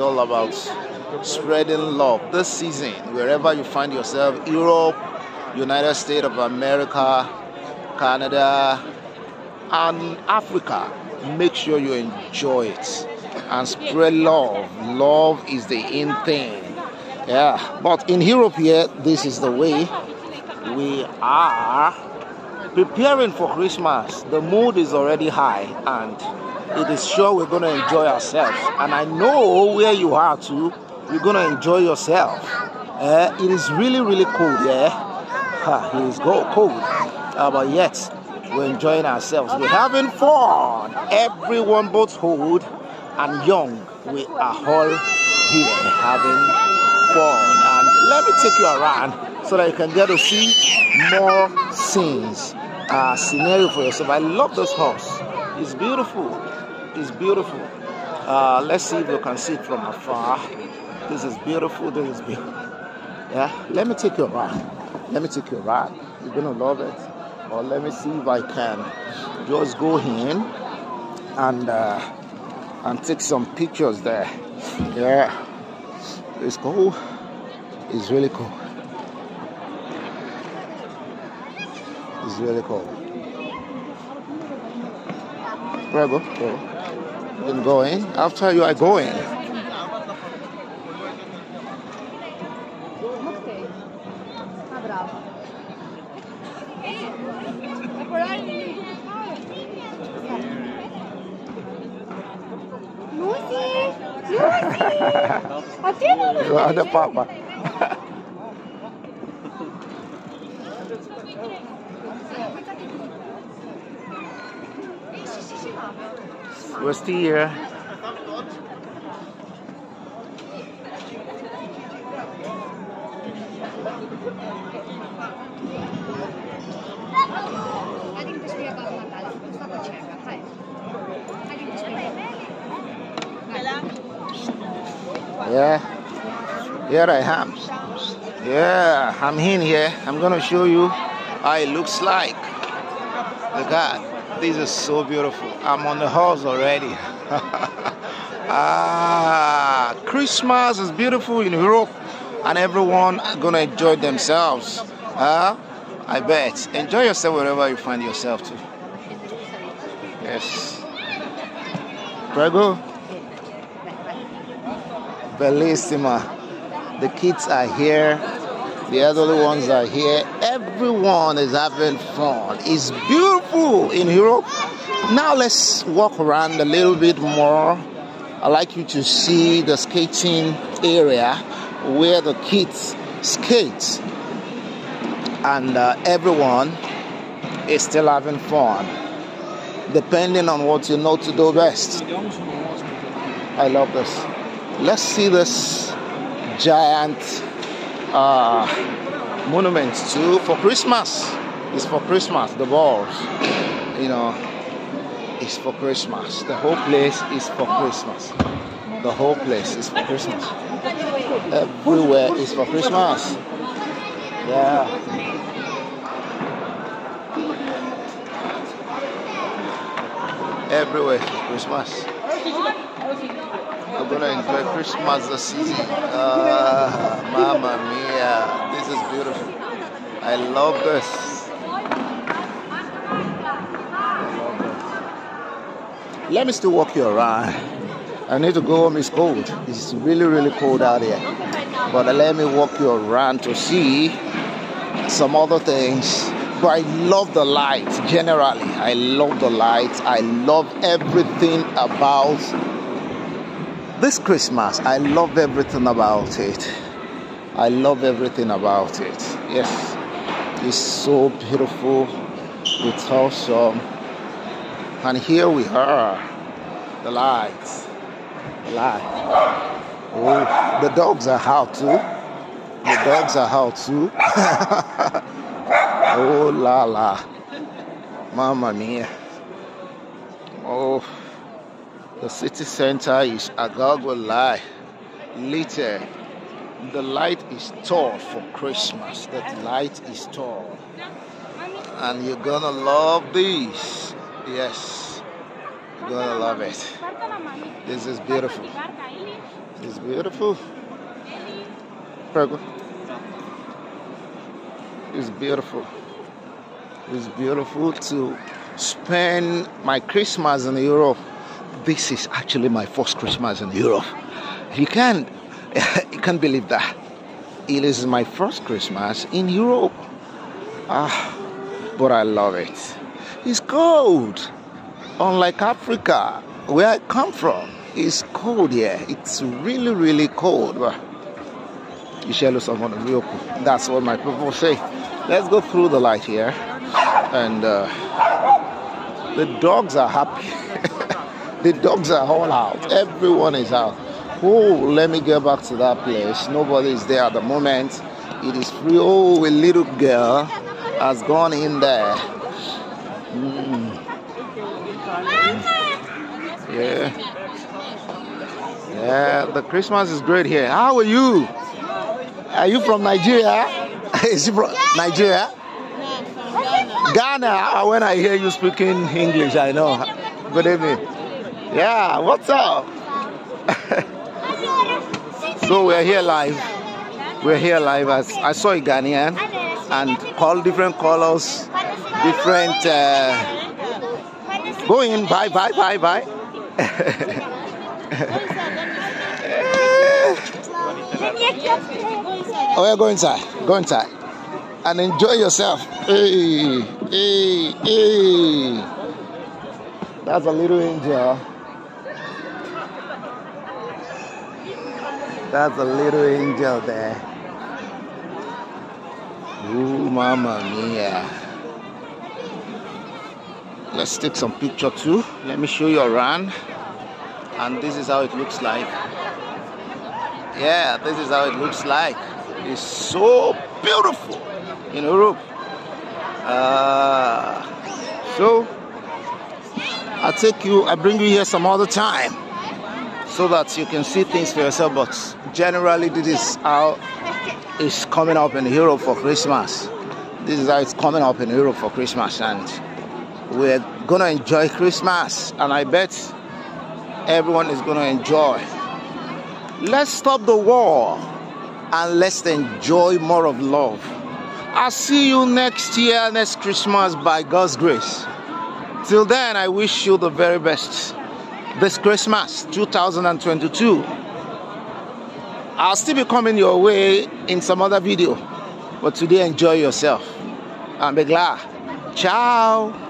all about spreading love this season, wherever you find yourself Europe, United States of America, Canada, and Africa. Make sure you enjoy it and spread love. Love is the in thing. Yeah, but in Europe here, this is the way we are preparing for Christmas. The mood is already high and it is sure we're going to enjoy ourselves. And I know where you are too, you're going to enjoy yourself. Uh, it is really, really cold, yeah? it is cold. Uh, but yet, we're enjoying ourselves. We're having fun. Everyone, both old and young, we are all here having fun. And let me take you around so that you can get to see more scenes, uh, scenario for yourself. I love this house. It's beautiful. It's beautiful. Uh, let's see if you can see it from afar. This is beautiful. This is beautiful. Yeah, let me take you around. Let me take you around. You're gonna love it. Or let me see if I can just go in and uh, and take some pictures there. Yeah, it's cool. It's really cool. It's really cool. Where I go? Go. You can go in. After you, I go in. Ada papa. We're still here. Yeah, here I am. Yeah, I'm in here. I'm gonna show you how it looks like. Look at this is so beautiful. I'm on the horse already. ah, Christmas is beautiful in Europe, and everyone gonna enjoy themselves. Huh? I bet. Enjoy yourself wherever you find yourself too. Yes. Prego. Bellissima. The kids are here. The elderly ones are here. Everyone is having fun. It's beautiful in Europe. Now let's walk around a little bit more. I'd like you to see the skating area where the kids skate. And uh, everyone is still having fun. Depending on what you know to do best. I love this let's see this giant uh, monument too for Christmas. It's for Christmas, the balls. You know, it's for Christmas. The whole place is for Christmas. The whole place is for Christmas. Everywhere is for Christmas. Yeah. Everywhere Christmas. I'm gonna enjoy Christmas this season. Uh, Mama mia, this is beautiful. I love this. Let me still walk you around. I need to go home, it's cold. It's really, really cold out here. But let me walk you around to see some other things. But I love the light generally. I love the light. I love everything about this Christmas, I love everything about it. I love everything about it. Yes, it's so beautiful. It's awesome. And here we are. The lights. The light. Oh, the dogs are out too. The dogs are out too. oh la la. Mamma mia. Oh. The city center is agog with light. Later, the light is tall for Christmas. That light is tall. And you're gonna love this. Yes, you're gonna love it. This is beautiful. It's beautiful. Pergo. It's beautiful. It's beautiful to spend my Christmas in Europe. This is actually my first Christmas in Europe. You can't, you can't believe that. It is my first Christmas in Europe. Ah, but I love it. It's cold, unlike Africa, where I come from. It's cold here. It's really, really cold. That's what my people say. Let's go through the light here. And uh, the dogs are happy. the dogs are all out. Everyone is out. Oh, let me get back to that place. Nobody is there at the moment. It is free. Oh, a little girl has gone in there. Yeah. Yeah, the Christmas is great here. How are you? Are you from Nigeria? is from Nigeria? Ghana. Ah, when I hear you speaking English, I know. Good evening. Yeah, what's up? so we're here live. We're here live. As I saw a Ghanaian and call different colors, different. Uh, go in. Bye, bye, bye, bye. oh, yeah, go inside. Go inside. And enjoy yourself. Hey, hey, hey. That's a little angel. That's a little angel there. Ooh, mama mia. Let's take some picture too. Let me show you around and this is how it looks like. Yeah this is how it looks like. It's so beautiful in Europe. Uh, so I take you I bring you here some other time so that you can see things for yourself but generally this is how it's coming up in Europe for Christmas. This is how it's coming up in Europe for Christmas and we're gonna enjoy Christmas and I bet everyone is to enjoy. Let's stop the war and let's enjoy more of love. I'll see you next year, next Christmas, by God's grace. Till then, I wish you the very best. This Christmas 2022. I'll still be coming your way in some other video. But today, enjoy yourself and be glad. Ciao.